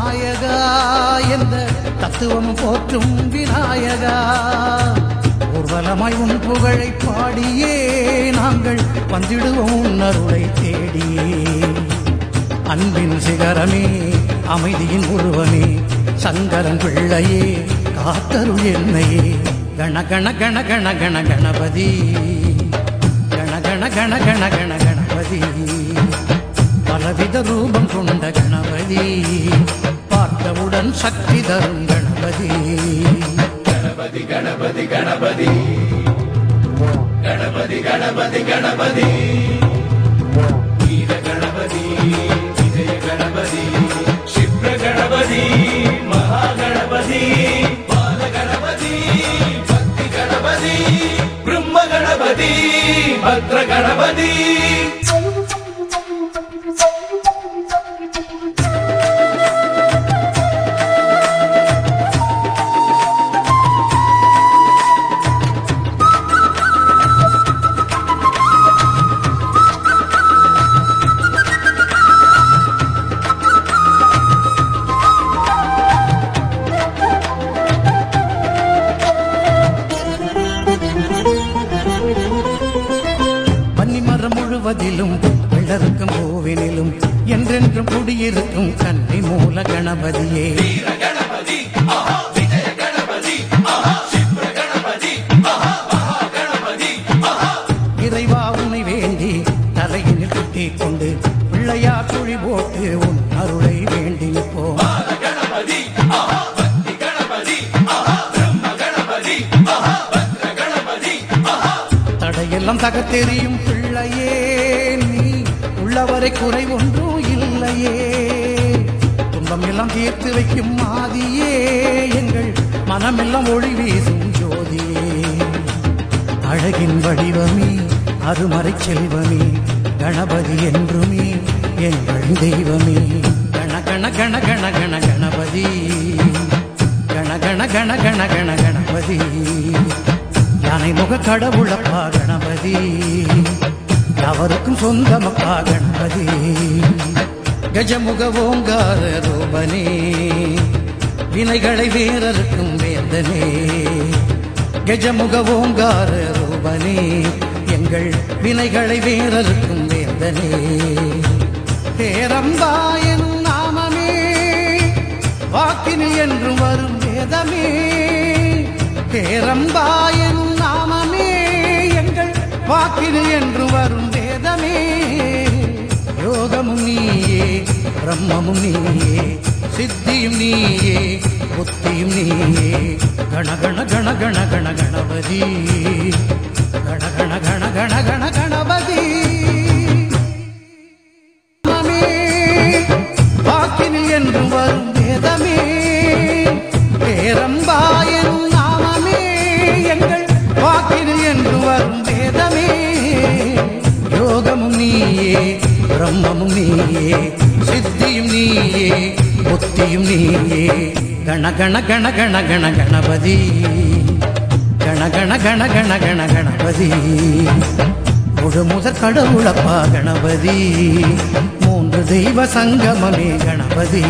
நாயகா என்ற தத்துவம் போற்றும் விநாயகா. ஊர்வலமாய் உன் புகழை பாடியே நாங்கள் வந்திடுவோம் உன் அருளை தேடியே. அன்பின் சிகரமே அமைதியின் உருவமே சங்கரன் பிள்ளையே காத்தருள் என்னையே. கண கண கண கண கண கணபதி. கண கண கண கண கண கணபதி. பலவித ரூபம் கொண்ட கணபதி. பார்த்தவுடன் சக்தி தரும் கணபதி. கணபதி கணபதி கணபதி. கணபதி கணபதி கணபதி. வீர கணபதி விஜய கணபதி சிப்ர கணபதி மகா கணபதி பால கணபதி பக்தி கணபதி பிரம்ம கணபதி பத்ர கணபதி. கடவுளப்பா கணபதி. யாவருக்கும் சொந்தமப்பா கணபதி. கஜமுக ஓங்கார ரூபனே வினைகளை வீரருக்கும் வேந்தனே. கஜமுக ஓங்கார ரூபனே எங்கள் வினைகளை வீரருக்கும் வேந்தனே. பேரம்பாயன் நாமமே வாக்கினி என்று வரும் வேதமே. பேரம்பாயன் நாமமே எங்கள் என்று வரும் வேதமே. யோகமும் நீயே பிரம்மமும் நீயே சித்தியும் நீயே புத்தியும் நீயே. கண கண கண கண கண கணபதி. கண கண கண கண கண கணபதி. நாமமே, வாக்கினில் என்றும் வரும் நீயே பிரம்மமும் நீயே சித்தியும் நீயே புத்தியும் நீயே. கண கண கண கண கண கணபதி. கண கண கண கண கண கணபதி. முழு முதற் கடவுளப்பா கணபதி. மூன்று தெய்வ சங்கமமே Ganapathi.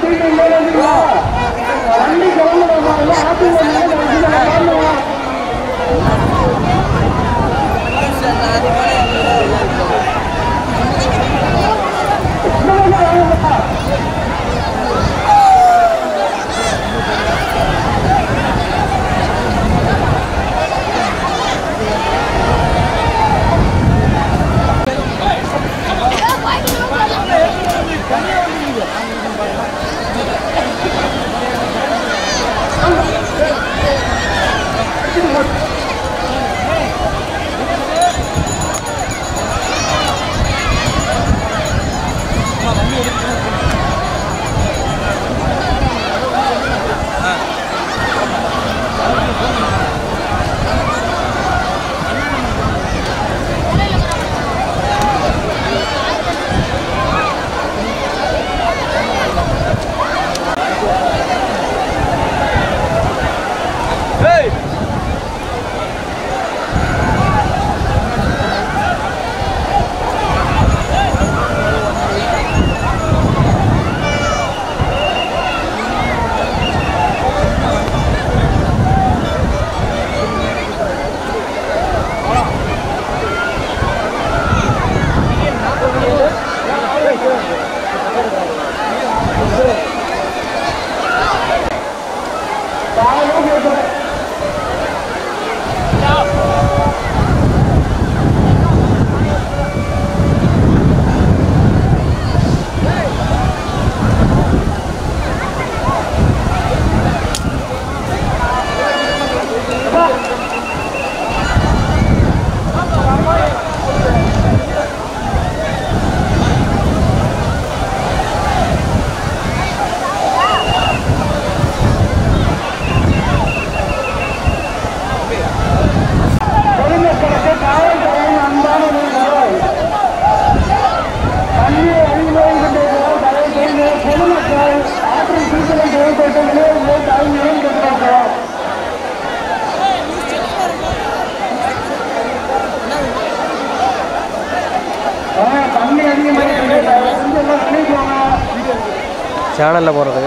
Não tem ninguém ali, não. சேனலில் போகிறது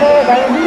தயவு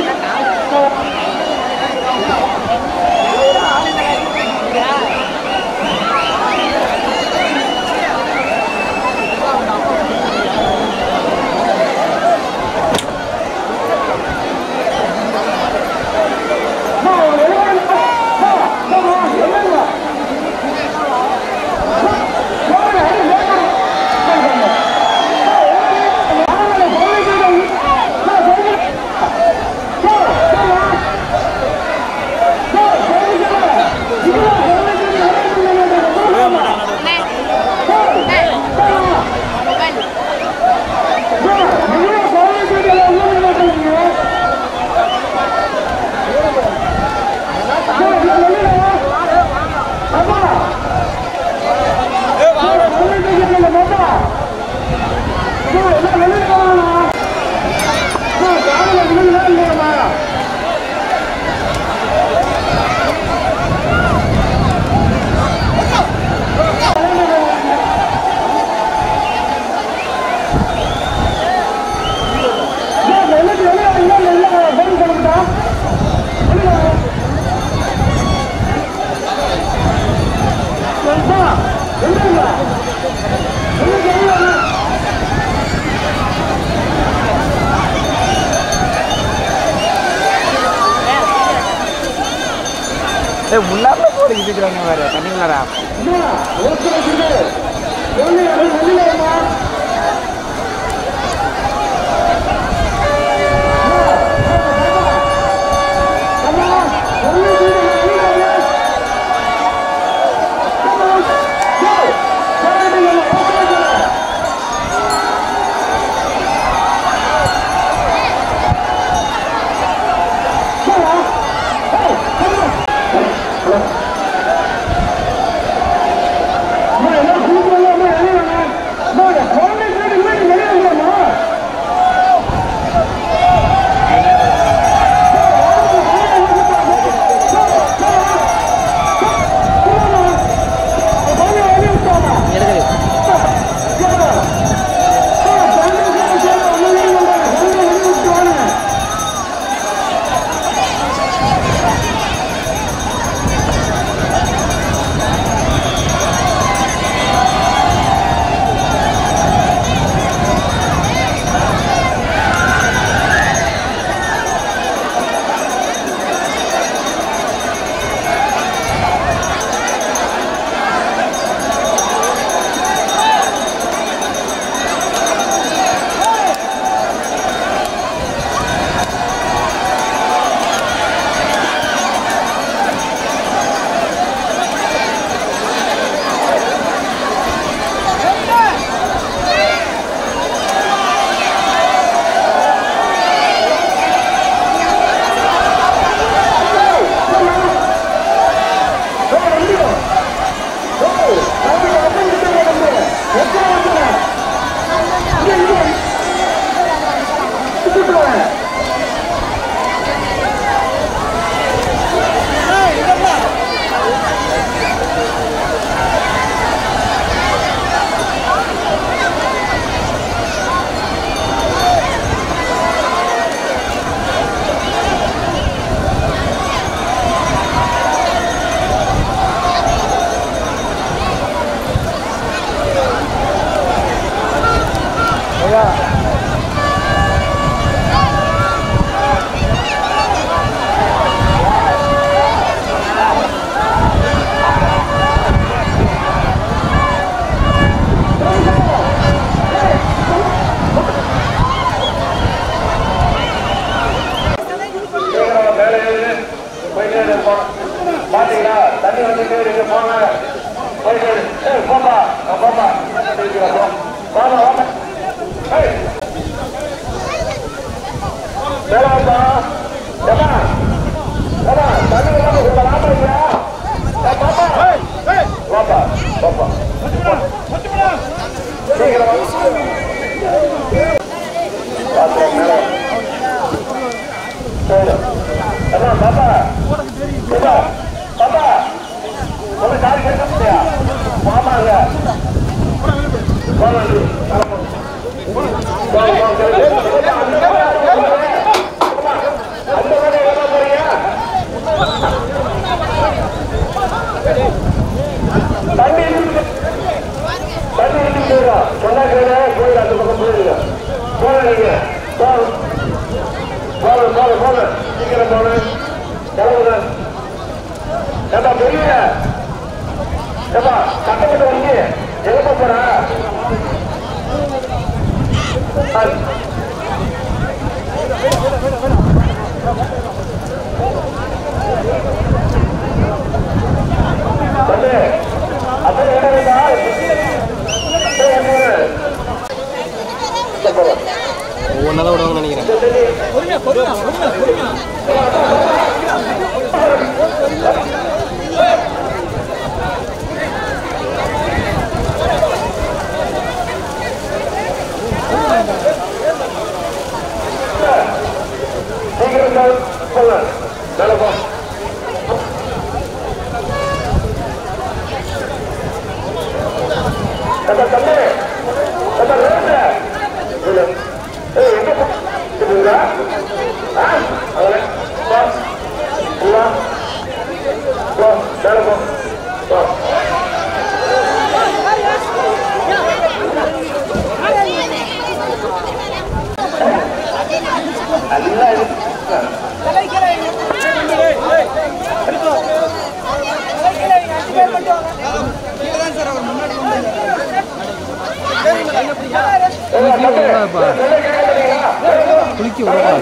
அடிங்க போல் போல போல போல சீக்கிரம் போல கிளம்புங்க ஏப்பா பெரிய ஏப்பா கட்டப்பட்டு வரீங்க எங்கப்பா போறா Thank you. தான் விடுவாங்கன்னு நினைக்கிறேன். chiều thứ bảy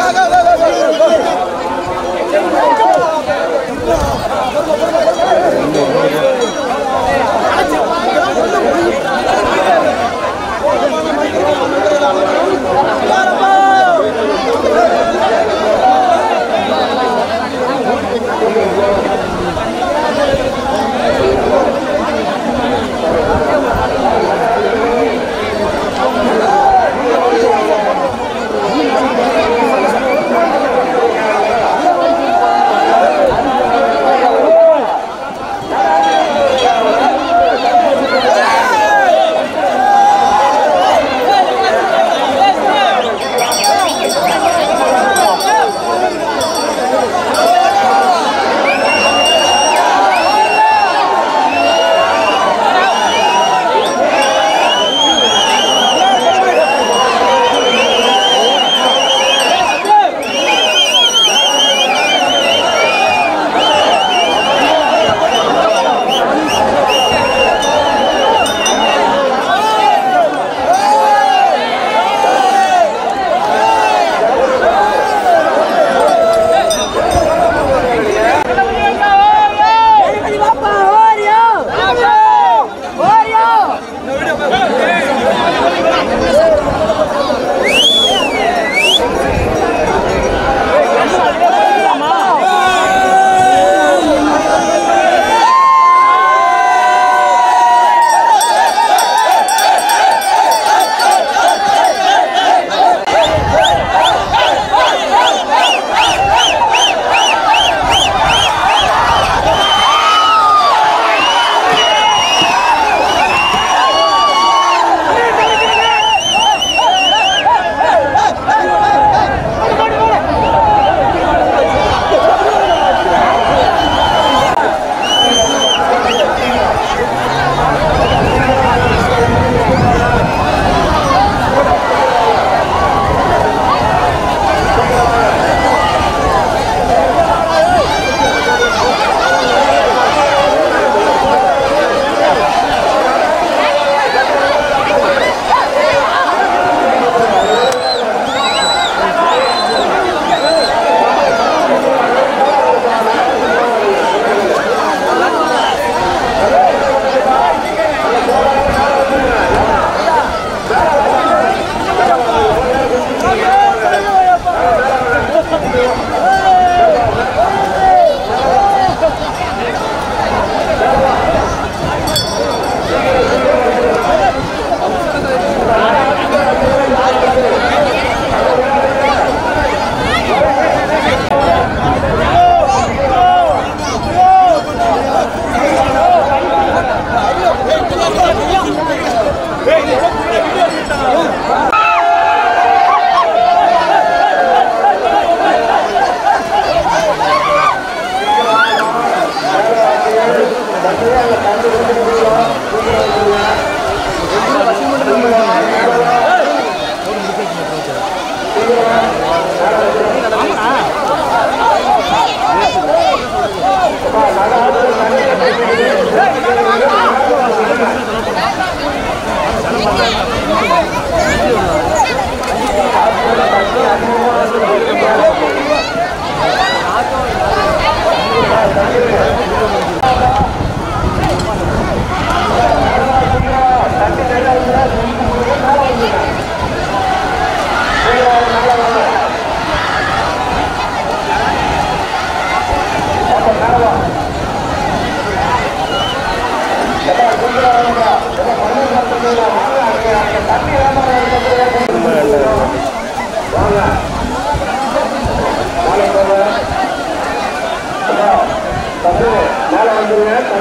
Let's go.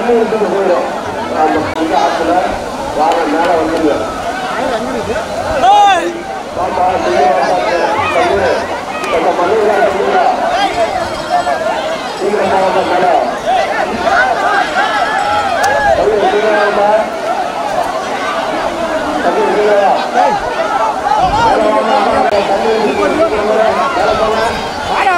தண்ணி விட்டு போயிடும் அந்த புது ஆற்றுல வாழ மேலே வந்துங்க வாடா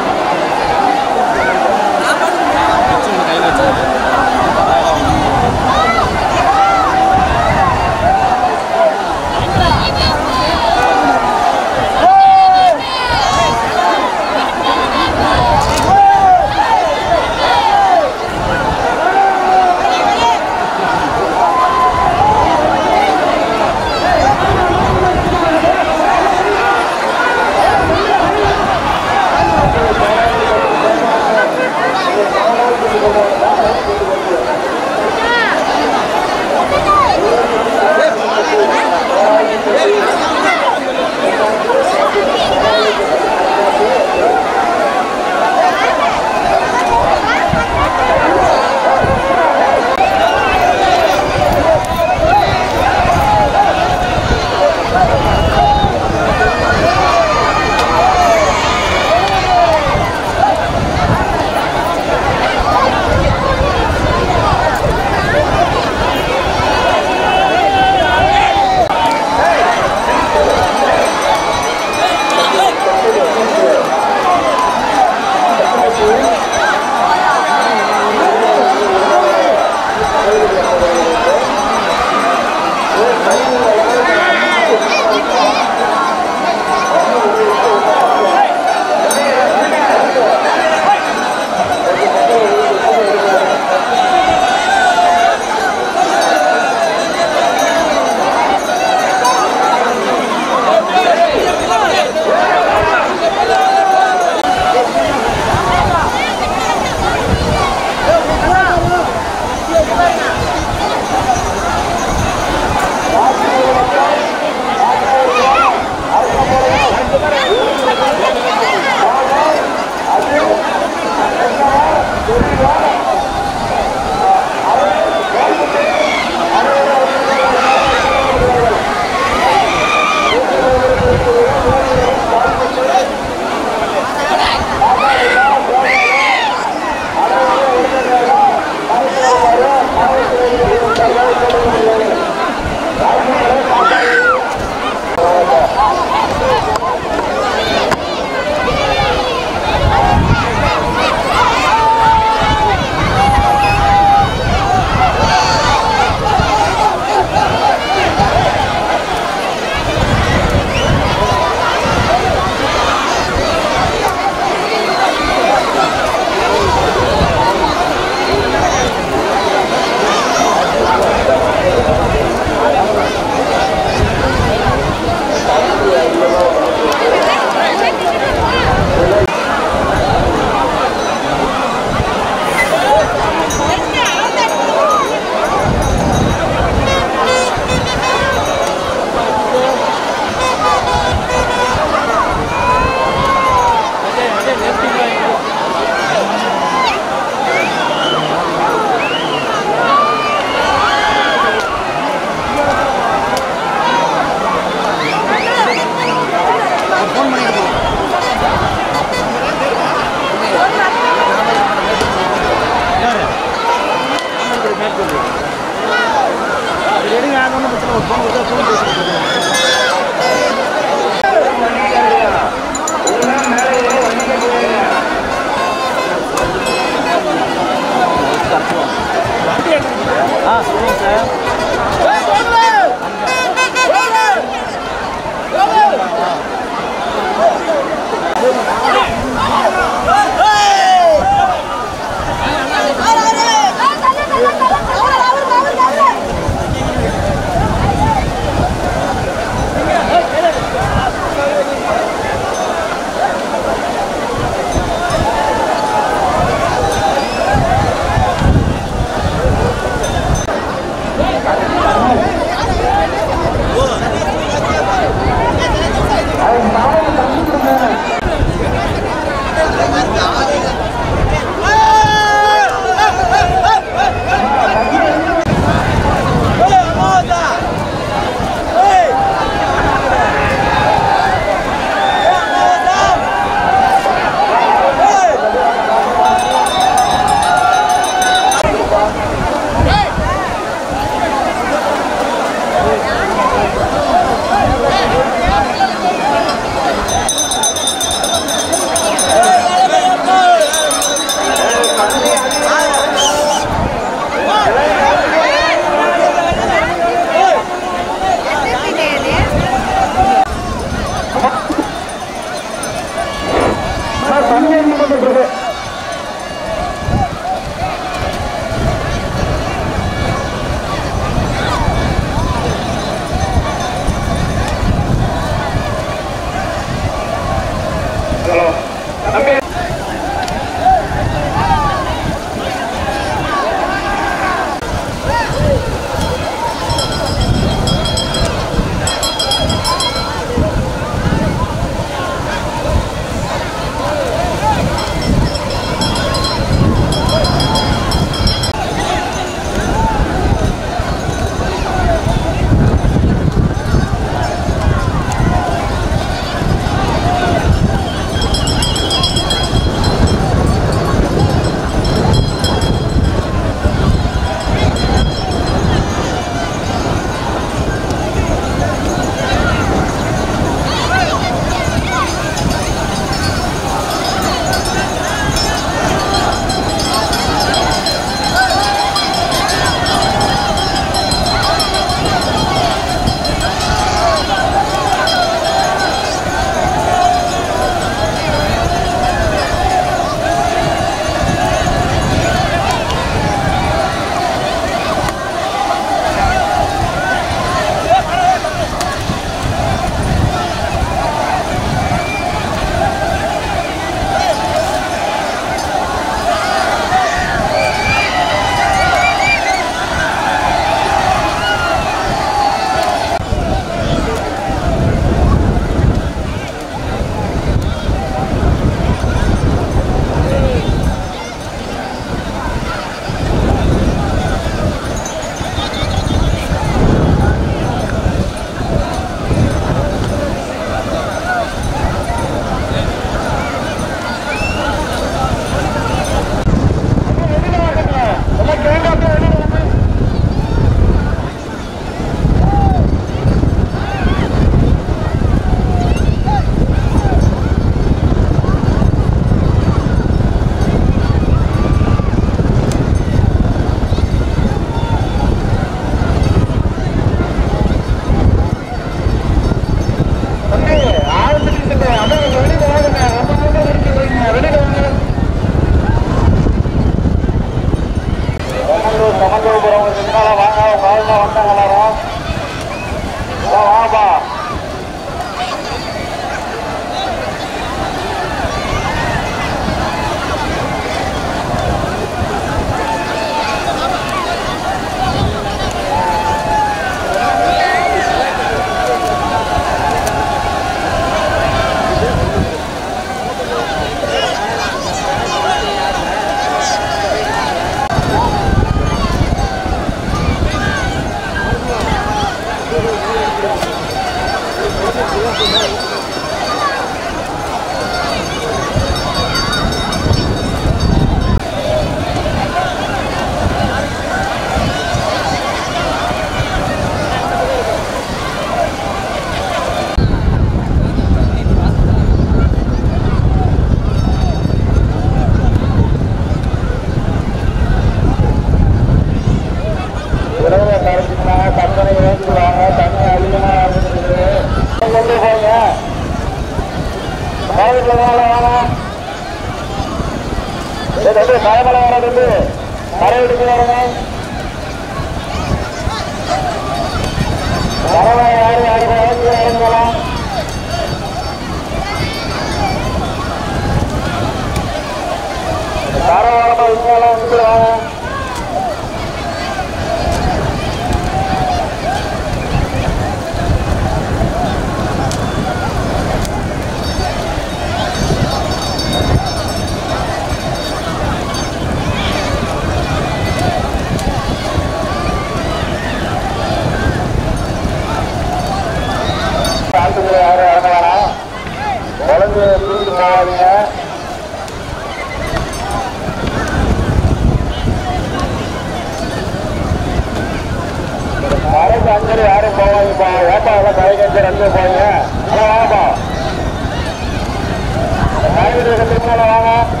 segunda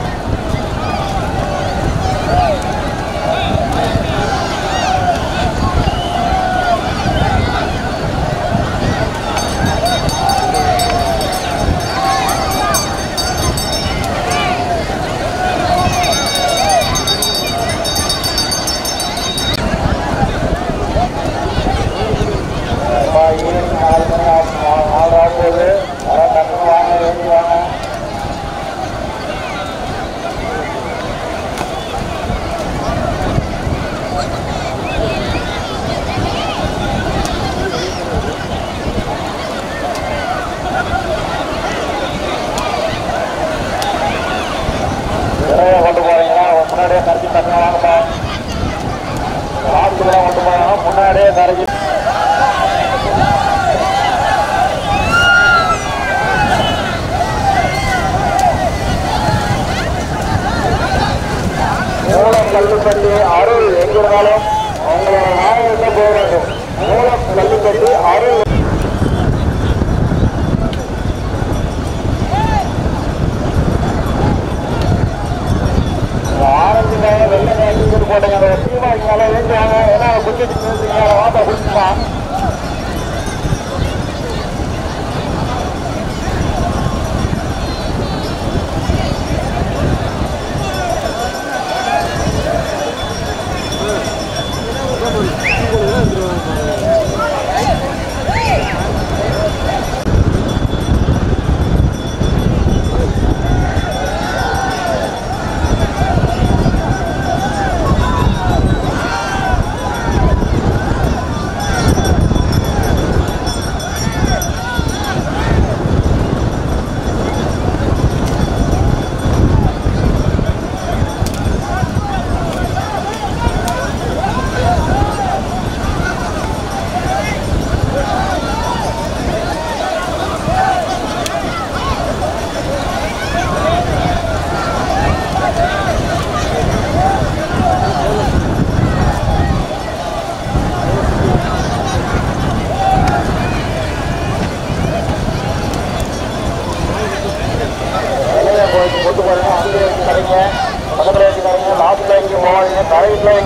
kita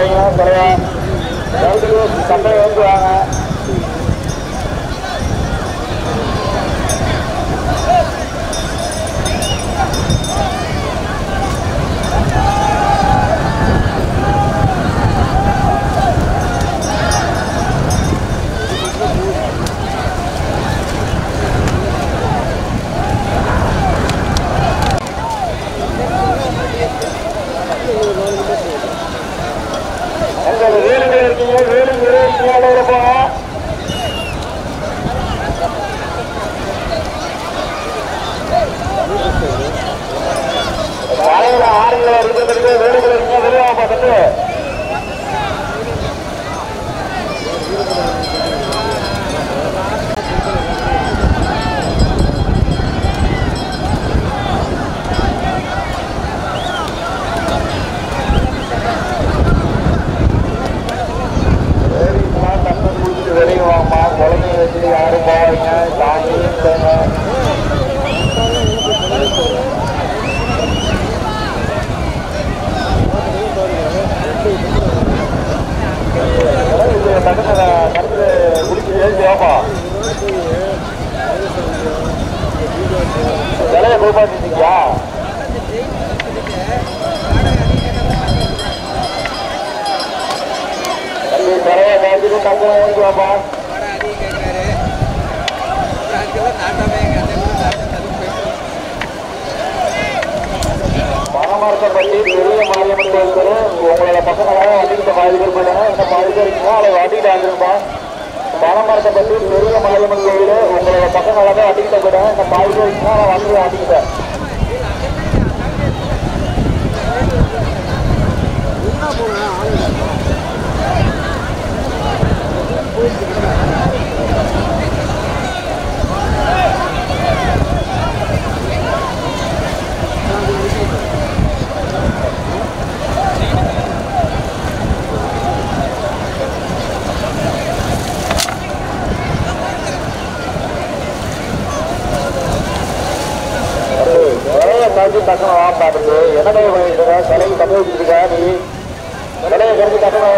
ringan, kita ringan. Jadi sampai ya, gua. ஆறுகளை இருக்கிறதுக்கு வேலைகளை வெளியாக பார்த்துட்டு குழந்தைய வச்சு யாரும் போவாங்க தாண்டி கருத்து குடிச்சு ஏப்பா விலையை குளிப்பாட்டிருக்கீங்களா பரவாயில்ல தங்கலாம் வாங்கிக்குவாப்பா குமாரப்பட்டி பெரிய மாரியம்மன் கோயில் தெரு உங்களோட பசங்களாக அதிகத்தை பாதி பேர் போயிட்டாங்க. என்ன பாதி பேர் இருக்கீங்களா அதை அடிக்கிட்டு ஆகிருப்பா மரமரத்தை பெரிய மாரியம்மன் கோயில் உங்களோட பசங்களாக அதிகத்தை போயிட்டாங்க. என்ன பாதி பேர் இருக்கீங்களா அதை அடிக்கிட்டு ஆகிக்கிட்டேன் நிறைய கருதி டக்குனு வா பாத்துட்டு என்ன பண்ணிட்டு இருக்க சிலைக்கு தப்பு வச்சுருக்கா நீ? சிலையை கருதி டக்குனு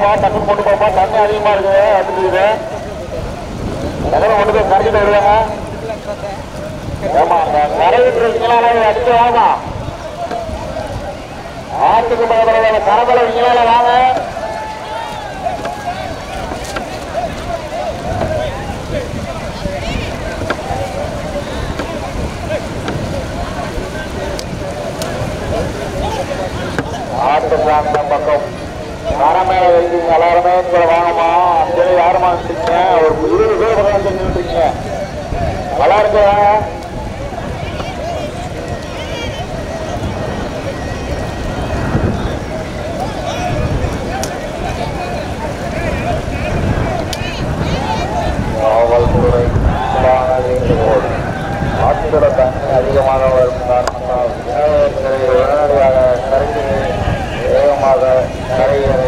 போப்பா டக்குன்னு கொண்டு போப்பா தண்ணி அதிகமா இருக்குது அப்படின்னு நகரம் கொண்டு போய் கரைக்கிட்டு வருவாங்க. ஆமா கரைக்கிட்டு இருக்கீங்களா? அடிச்சு வாங்க ஆட்டுக்கு பயப்படுற கரம்பல இருக்கீங்களா? வாங்க. ஆட்டு பக்கம் வர இருக்கீங்க எல்லாருமே கூட வாங்கம்மா சரி யாருமா இருக்கீங்க ஒரு இருபது பேர் பக்கம் வந்து இருக்கீங்க நல்லா இருக்கு காவல்துறை தண்ணி அதிகமாக வரும் காரணத்தால் உடனடியாக கரைக்கு வேகமாக கரைகிறது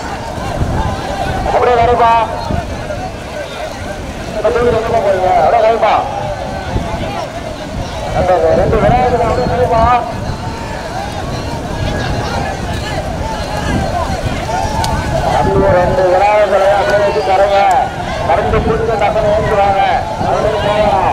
அவ்வளோ கரைப்பா போறீங்க. அவ்வளோ கரைப்பா ரெண்டு விளையாட்டு கரைப்பா ரெண்டு விளையாட்டு அப்படியே வச்சு கரைங்க கரைஞ்சு பிடிச்ச டக்குன்னு ஏற்றுவாங்க அப்படின்னு போகலாம்.